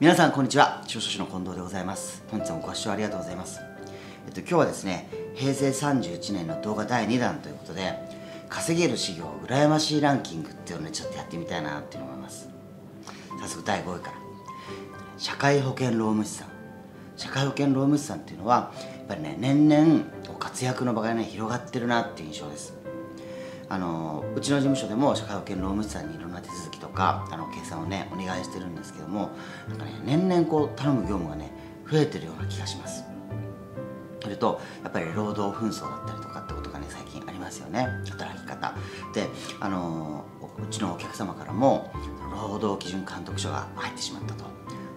皆さんこんにちは。司書士の近藤でございます。本日もご視聴ありがとうございます。えっと今日はですね平成31年の動画第2弾ということで稼げる事業羨ましいランキングっていうのをねちょっとやってみたいなって思います。早速第5位から。社会保険労務士さん。社会保険労務士さんっていうのはやっぱりね年々活躍の場がね広がってるなっていう印象です。あのうちの事務所でも社会保険労務士さんにいろんな手続きとかあの計算をねお願いしてるんですけどもなんかね年々こう頼む業務がね増えてるような気がします。それとやっぱり労働紛争だったりとかってことがね最近ありますよね。働き方。であのうちのお客様からも労働基準監督署が入ってしまったと。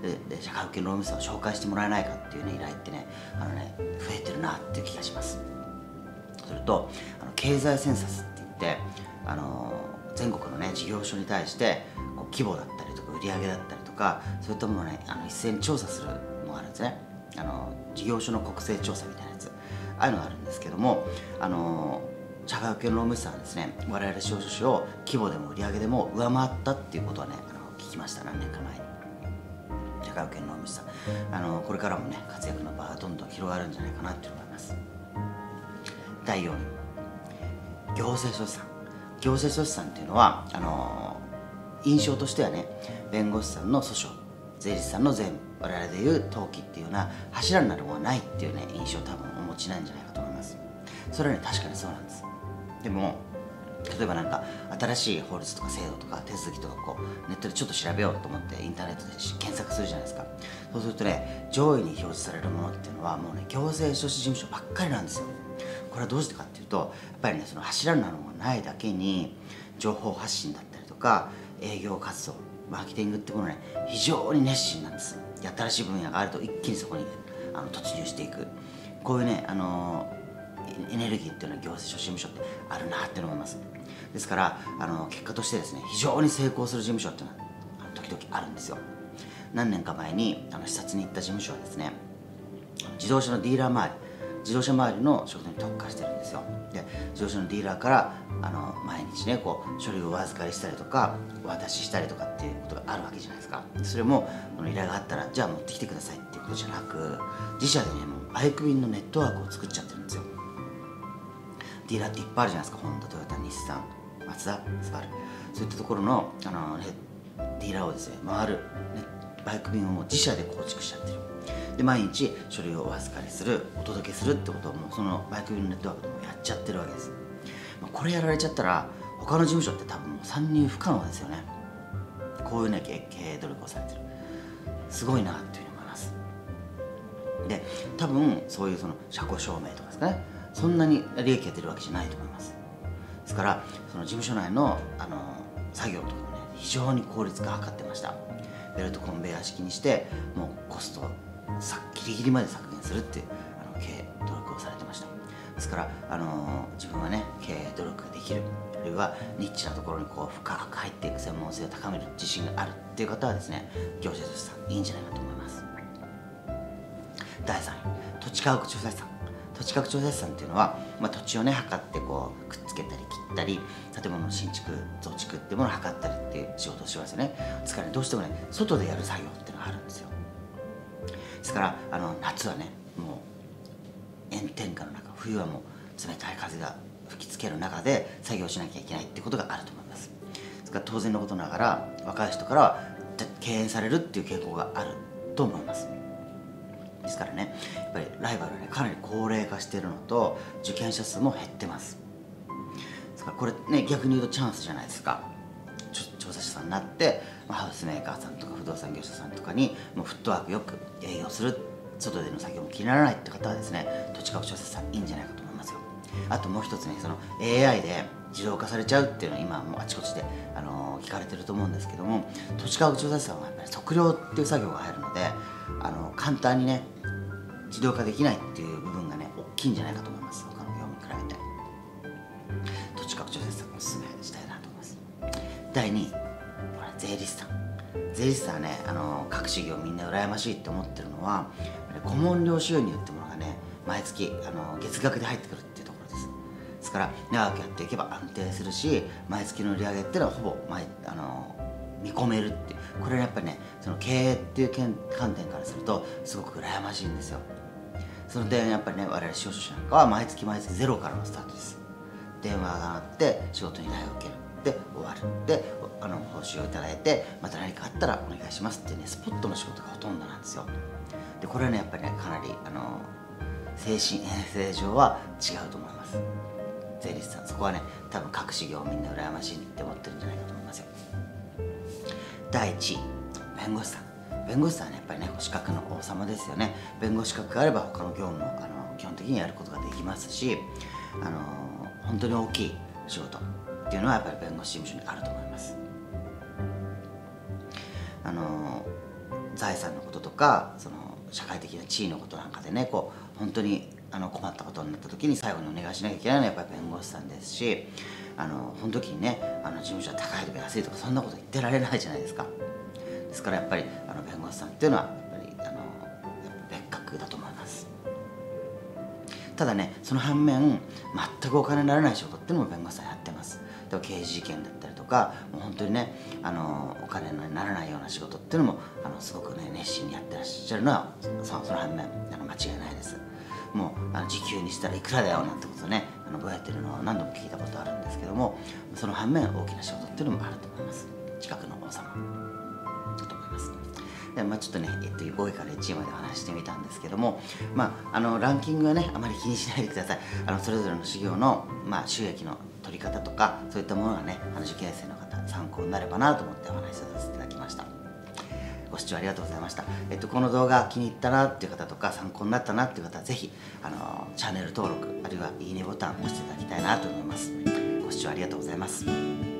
でで社会保険労務士さんを紹介してもらえないかっていうね依頼ってねあのね増えてるなっていう気がします。それとあの経済センサスってあの全国のね事業所に対してこう規模だったりとか売り上げだったりとかそういったものをねあの一斉に調査するのがあるんですね。あの事業所の国勢調査みたいなやつ。ああいうのがあるんですけどもあの社会保険労務士さんはですね。我々司法書士を規模でも売り上げでも上回ったっていうことはねあの聞きました。何年か前に。社会保険労務士さん。あのこれからもね活躍の場がどんどん広がるんじゃないかなって思います。第4位。行政書士さん。行政書士さんっていうのはあの印象としてはね弁護士さんの訴訟税理士さんの税務我々でいう登記っていうような柱になるものはないっていうね印象を多分お持ちなんじゃないかと思います。それはね確かにそうなんです。でも例えばなんか新しい法律とか制度とか手続きとかこうネットでちょっと調べようと思ってインターネットで検索するじゃないですか。そうするとね上位に表示されるものっていうのはもうね行政書士事務所ばっかりなんですよ。これはどうしてかっていうとやっぱりねその柱なるものがないだけに情報発信だったりとか営業活動マーケティングってものね非常に熱心なんです新しい分野があると一気にそこにあの突入していく。こういうね、あのエネルギーっていうのは行政書事務所ってあるなって思います。ですからあの結果としてですね非常に成功する事務所っていうのは時々あるんですよ。何年か前にあの視察に行った事務所はですね自動車のディーラー周り自動車周りの仕事に特化してるんですよ。で自動車のディーラーからあの毎日ねこう書類をお預かりしたりとかお渡ししたりとかっていうことがあるわけじゃないですか。それもこの依頼があったらじゃあ持ってきてくださいっていうことじゃなく自社でねもうバイク便のネットワークを作っちゃってるんですよ。ディーラーっていっぱいあるじゃないですか。ホンダトヨタ日産マツダスバル。そういったところのあの、ディーラーをですね回る、バイク便を自社で構築しちゃってる。で毎日書類をお預かりするお届けするってことをもうそのバイク便のネットワークでもやっちゃってるわけです、まあ、これやられちゃったら他の事務所って多分もう参入不可能ですよね。こういうね経営努力をされてる。すごいなっていうふうに思います。で多分そういうその車庫証明とかですかね。そんなに利益が出るわけじゃないと思います。ですからその事務所内のあの作業とかもね非常に効率化を図ってました。ベルトコンベヤー式にしてもうコストさギリギリまで削減するっていうあの経営努力をされてました。ですから、あの自分はね経営努力ができる。あるいはニッチなところにこう深く入っていく専門性を高める自信があるっていう方はですね業者としてさんいいんじゃないかと思います。第3位土地価格調査士さん土地価格調査士さんっていうのは、まあ、土地をね測ってこうくっつけたり切ったり建物の新築増築っていうものを測ったりっていう仕事をしますよね。ですから、どうしてもね外でやる作業っていうのがあるんですよ。ですからあの夏はねもう炎天下の中冬はもう冷たい風が吹きつける中で作業しなきゃいけないってことがあると思います。ですから当然のことながら若い人からは敬遠されるっていう傾向があると思います。ですからね。やっぱりライバルねかなり高齢化してるのと受験者数も減ってます。ですからこれね逆に言うとチャンスじゃないですか。調査者さんになってハウスメーカーさんとか不動産業者さんとかにもうフットワークよく営業する。外での作業も気にならないって方はですね土地価格調査さんいいんじゃないかと思いますよ。あともう一つねその AI で自動化されちゃうっていうのは今もうあちこちで、あのー、聞かれてると思うんですけども土地価格調査士さんはやっぱり測量っていう作業が入るので、あのー、簡単にね自動化できないっていう部分がね大きいんじゃないかと思います。他の業務に比べて。土地価格調査士さんおすすめしたいなと思います。第2位これ税理士さん。税理士さんはねあの、各事業みんな羨ましいって思ってるのは顧問料収入ってものがね毎月あの月額で入ってくるっていうところです。ですから長くやっていけば安定するし毎月の売り上げっていうのはほぼ毎あの見込めるってこれはやっぱりねその経営っていう観点からするとすごく羨ましいんですよ。その点やっぱりね我々司法書士なんかは毎月毎月ゼロからのスタートです。電話が鳴って仕事に依頼を受ける。で終わる。であの報酬をいただいてまた何かあったらお願いしますっていうねスポットの仕事がほとんどなんですよ。でこれはねやっぱりねかなりあの精神衛生上は違うと思います。税理士さんそこはね多分各事業みんな羨ましいって思ってるんじゃないかと思いますよ。第1位弁護士さん。弁護士さんは、ね、やっぱりね資格の王様ですよね。弁護士資格があれば他の業務もあの基本的にやることができますしあの本当に大きい仕事っていうのはやっぱり弁護士事務所にあると思います。あの財産のこととかその社会的な地位のことなんかでねこう本当にあの困ったことになった時に最後にお願いしなきゃいけないのはやっぱり弁護士さんですしあのその時にねあの事務所は高いとか安いとかそんなこと言ってられないじゃないですか。ですからやっぱりあの弁護士さんっていうのはやっぱりあの別格だと思います。ただねその反面全くお金にならない仕事っていうのも弁護士さんやってます。刑事事件だったりとかもう本当にねあのお金にならないような仕事っていうのもあのすごくね熱心にやってらっしゃるのはそのその反面あの間違いないです。もうあの時給にしたらいくらだよなんてことねあのぼやってるのを何度も聞いたことあるんですけどもその反面大きな仕事っていうのもあると思います。近くの王様。だと思います。でまあ、ちょっとね、えっと、5位から1位まで話してみたんですけども、まあ、あのランキングはねあまり気にしないでください。あのそれぞれの修行の、まあ、収益の取り方とかそういったものがねあの受験生の方参考になればなと思ってお話しさせてご視聴ありがとうございました、えっと、この動画気に入ったなっていう方とか参考になったなっていう方はぜひあのチャンネル登録あるいはいいねボタンを押していただきたいなと思います。ご視聴ありがとうございます。